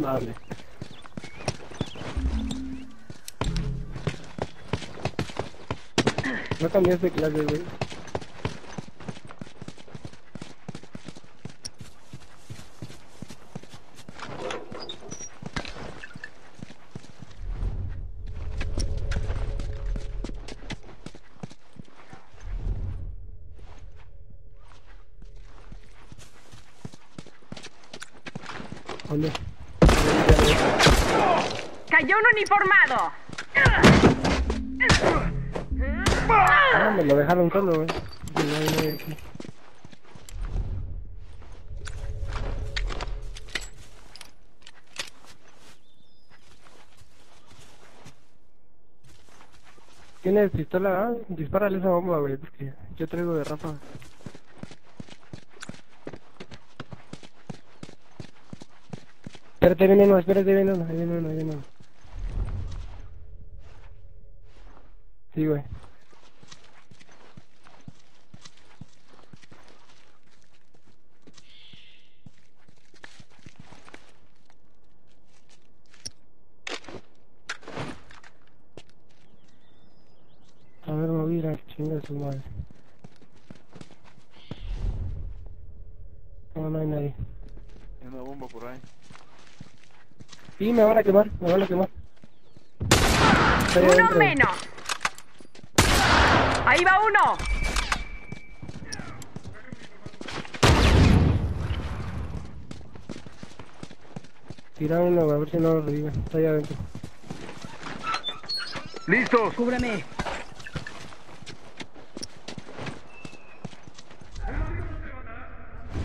mames. No cambiaste de clase. ¡Cayó un uniformado! Ah, me lo dejaron solo, güey. No hay nadie aquí. ¿Tienes pistola? Ah, dispárale esa bomba, güey, porque yo traigo de Rafa. Espérate, viene uno, espérate, viene uno, ahí viene uno, ahí. Sí, güey. A ver, me voy a ir a chingar su madre. No, no hay nadie. Hay una bomba por ahí. Sí, me van a quemar, me van a quemar. ¡Uno menos! ¡Ahí va uno! Tira uno, a ver si no lo reviven. Está ahí adentro. ¡Listos! ¡Cúbreme!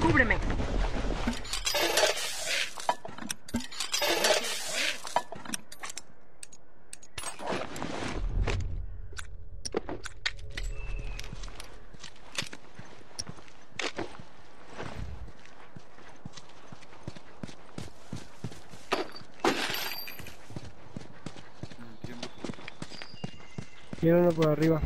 ¡Cúbreme! No entiendo. Uno por arriba.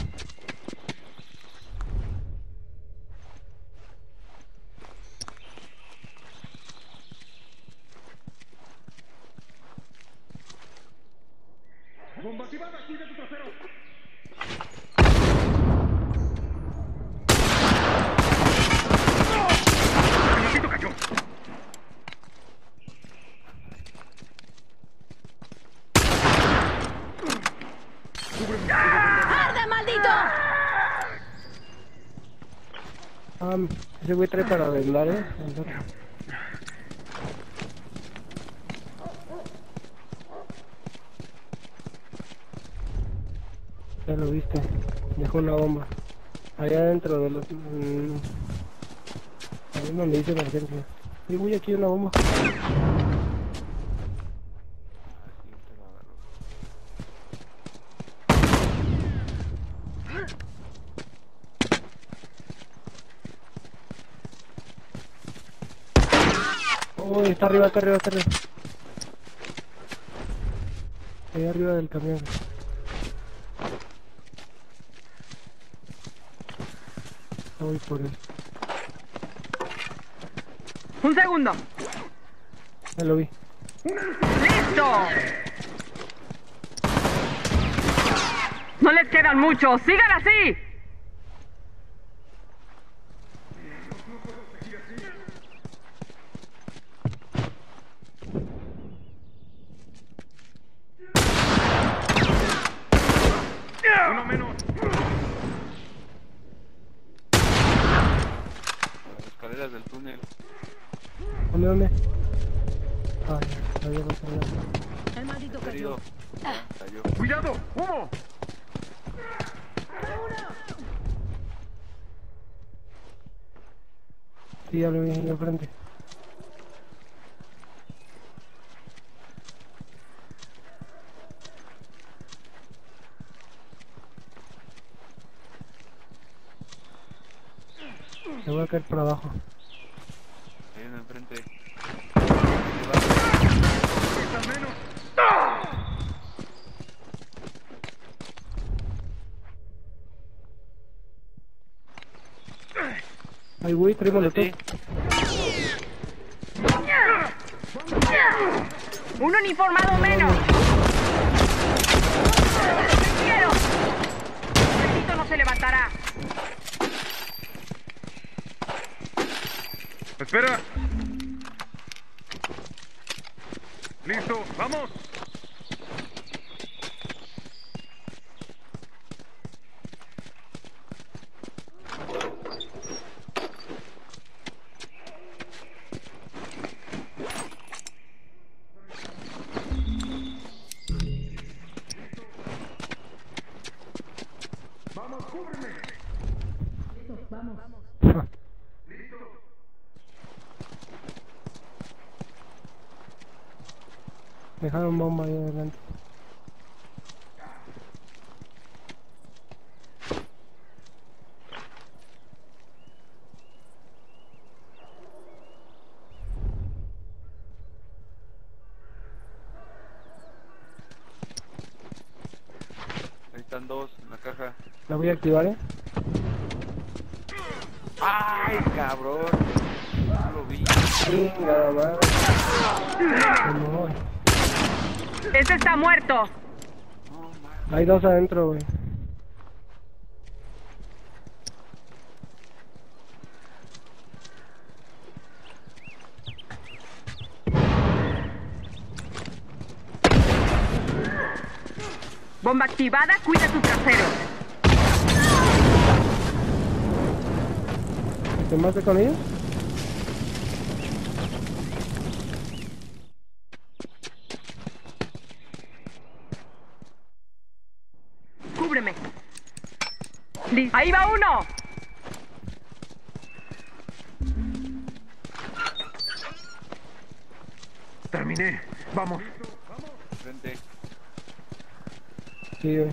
Ese güey trae para vendar, eh. Ya lo viste. Dejó una bomba. Allá adentro de los... mm, Ahí donde dice emergencia. Y güey, aquí una bomba. Uy, está arriba, está arriba, está arriba. Ahí arriba del camión. Voy por él. ¡Un segundo! Ya lo vi. ¡Listo! No les quedan muchos. ¡Sigan así! Escaleras del túnel. ¿Dónde, dónde? Ah, ya, ya, ya, ya. El maldito. Cayó. ¡Cuidado! ¡Humo! Sí, ya lo vi de frente. Se voy a caer por abajo. Ahí en el frente. ¡Están menos! Ay, güey, molotov. Sí. Un uniformado menos. Dejaron bomba ahí adelante. Ahí están dos en la caja. La voy a activar, eh. ¡Ay, cabrón! No lo vi. Chinga, madre. Ese está muerto. Hay dos adentro, güey. Bomba activada, cuida tu trasero. ¿Te mate con ellos? Cúbreme. Listo. Ahí va uno. Terminé. Vamos. Frente. Sí, güey.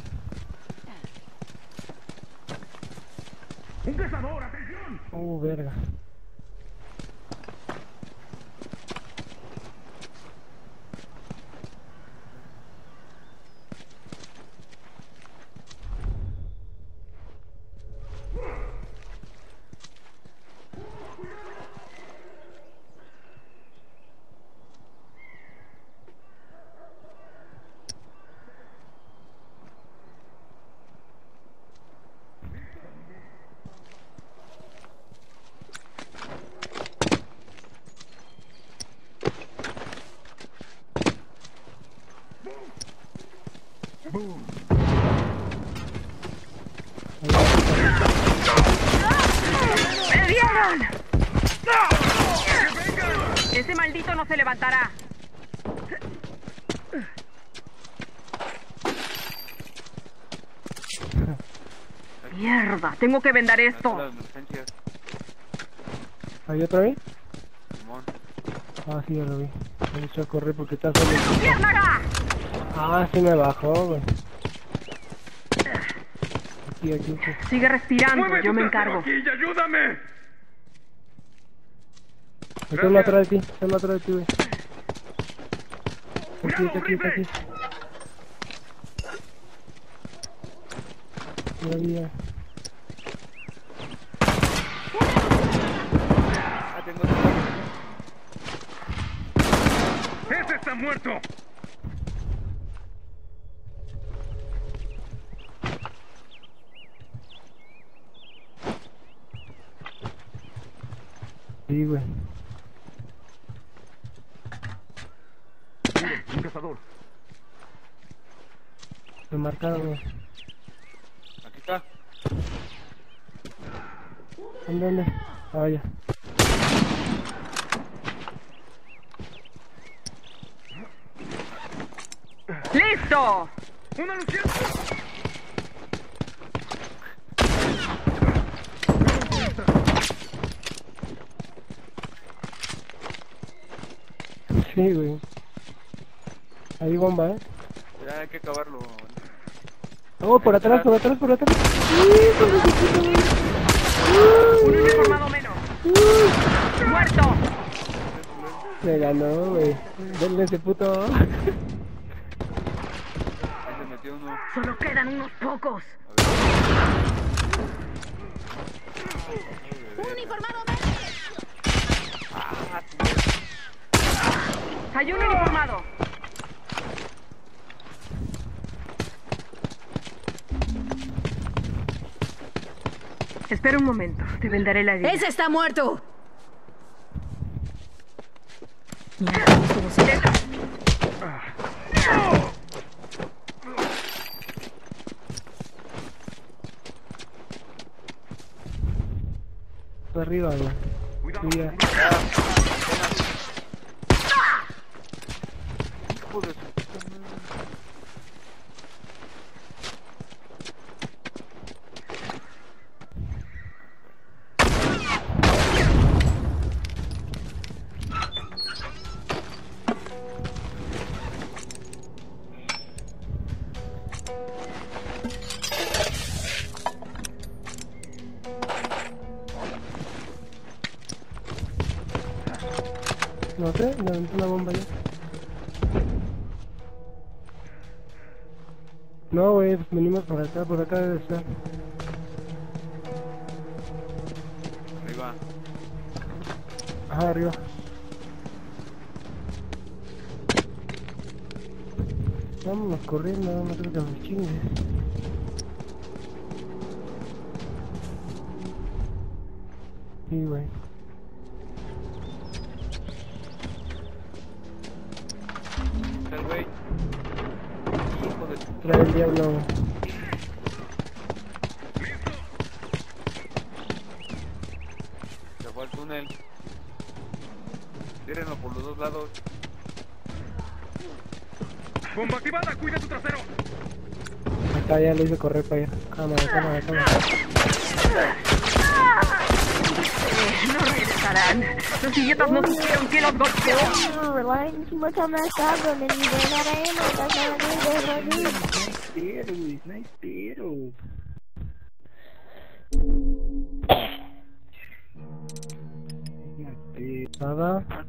¡Un cazador! ¡Atención! Uh, verga. ¡Me dieron! Ese maldito no se levantará. Mierda, tengo que vendar esto. ¿Hay otra vez? Ah, sí, ya lo vi. Me he hecho a correr porque está solo. ¡Luciérnaga! Ah, sí me bajó, güey. Aquí, aquí. Sigue respirando, ¡Mueve yo me encargo. aquí ayúdame! Está uno atrás de ti, está uno atrás de ti, güey. Aquí, está aquí, está aquí. Ah, otro. ¡Ese está muerto! Güey. Un cazador. Me marcaron, güey. Aquí está. ¿Dónde, dónde? Ah, ya. ¡Listo! ¡Una luciérnaga! Sí, güey. Hay bomba, ¿eh? Ya hay que acabarlo. Oh, por atrás, por atrás, por atrás. Un uniformado menos. ¡Muerto! Me ganó, güey. Denle ese puto. Ahí se metió uno. Solo quedan unos pocos. Uniformado verde. Ah, Hay un uniformado. Espera un momento, te vendaré la herida. ¡Ese está muerto! Mierda, estuvo cerca. Está arriba, güey. Cuidado. Hijo de. No sé, le aventé una bomba ya. No, güey, pues venimos por acá, por acá debe estar. Arriba. Ajá, arriba. Vámonos corriendo, no creo que nos chingues. Sí, güey. Trae el diablo. Se fue al túnel. Tírenlo por los dos lados. Bomba activada, cuida tu trasero. Acá ya lo hice correr para allá. Cámara, cámara, cámara. Eh, no regresarán. Los idiotas no supieron que los golpeó. Relying too much on that shotgun and you ran out of ammo. That's not a good idea, Snipeiro, snipeiro. Snipeiro. Tava. Tá